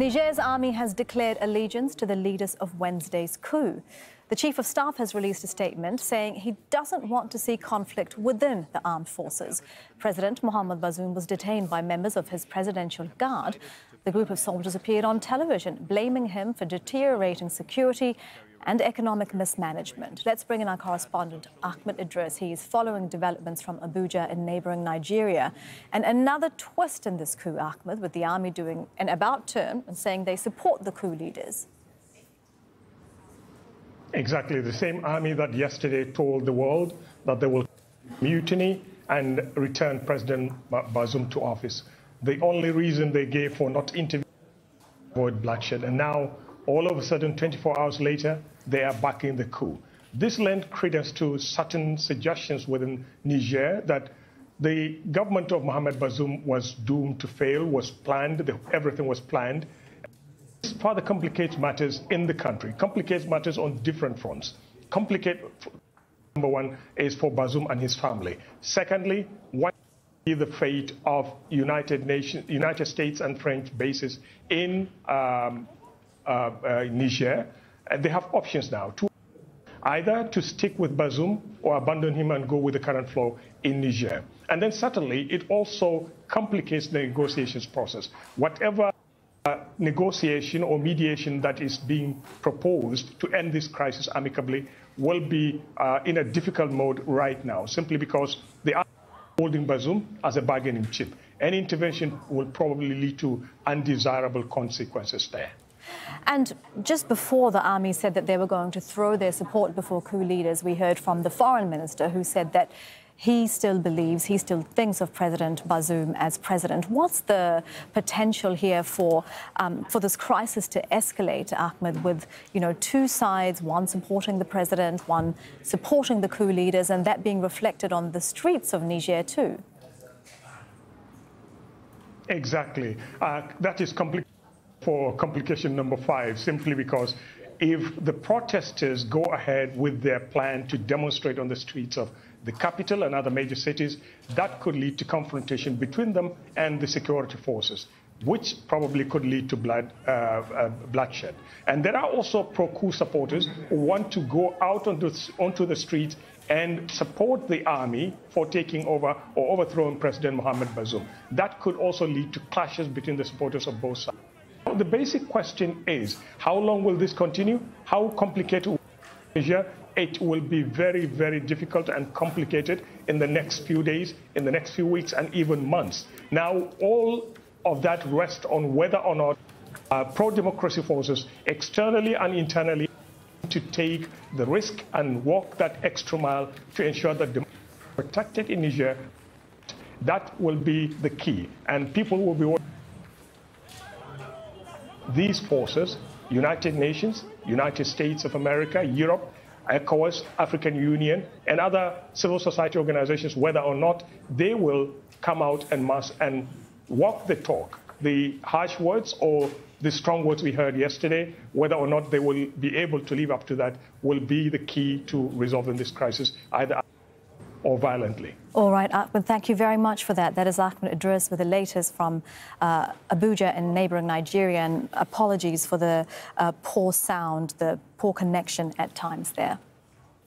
Niger's army has declared allegiance to the leaders of Wednesday's coup. The chief of staff has released a statement saying he doesn't want to see conflict within the armed forces. President Mohamed Bazoum was detained by members of his presidential guard. The group of soldiers appeared on television, blaming him for deteriorating security and economic mismanagement. Let's bring in our correspondent, Ahmed Idris. He is following developments from Abuja in neighboring Nigeria. And another twist in this coup, Ahmed, with the army doing an about turn and saying they support the coup leaders. Exactly, the same army that yesterday told the world that they will mutiny and return President Bazoum to office. The only reason they gave for not intervening avoid bloodshed. And now all of a sudden, 24 hours later, they are backing the coup. This lent credence to certain suggestions within Niger that the government of Mohamed Bazoum was doomed to fail, was planned, everything was planned. This further complicates matters in the country, complicates matters on different fronts. Complicate, number one, is for Bazoum and his family. Secondly, what is the fate of United Nations, United States and French bases in um, Niger, they have options now to either to stick with Bazoum or abandon him and go with the current flow in Niger. And then certainly it also complicates the negotiations process. Whatever uh, negotiation or mediation that is being proposed to end this crisis amicably will be uh, in a difficult mode right now, simply because they are holding Bazoum as a bargaining chip. Any intervention will probably lead to undesirable consequences there. And just before the army said that they were going to throw their support before coup leaders, we heard from the foreign minister who said that he still believes, he still thinks of President Bazoum as president. What's the potential here for um, for this crisis to escalate, Ahmed, with you know two sides, one supporting the president, one supporting the coup leaders, and that being reflected on the streets of Niger too? Exactly. Uh, that is completely for complication number five, simply because if the protesters go ahead with their plan to demonstrate on the streets of the capital and other major cities, that could lead to confrontation between them and the security forces, which probably could lead to blood, uh, uh, bloodshed. And there are also pro-coup supporters who want to go out onto, onto the streets and support the army for taking over or overthrowing President Mohamed Bazoum. That could also lead to clashes between the supporters of both sides. The basic question is, how long will this continue? How complicated Asia? It will be very, very difficult and complicated in the next few days, in the next few weeks, and even months. Now, all of that rests on whether or not uh, pro-democracy forces, externally and internally, to take the risk and walk that extra mile to ensure that democracy is protected in Niger. That will be the key, and people will be these forces, United Nations, United States of America, Europe, ECOWAS, African Union, and other civil society organizations, whether or not they will come out and mass and walk the talk. The harsh words or the strong words we heard yesterday, whether or not they will be able to live up to that, will be the key to resolving this crisis, either or violently. All right, Ahmed, thank you very much for that. That is Ahmed Idris with the latest from uh, Abuja in neighboring Nigeria. And apologies for the uh, poor sound, the poor connection at times there.